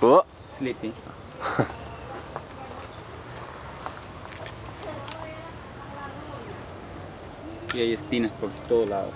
Oh. Sleepy. y hay espinas por todos lados.